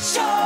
Show!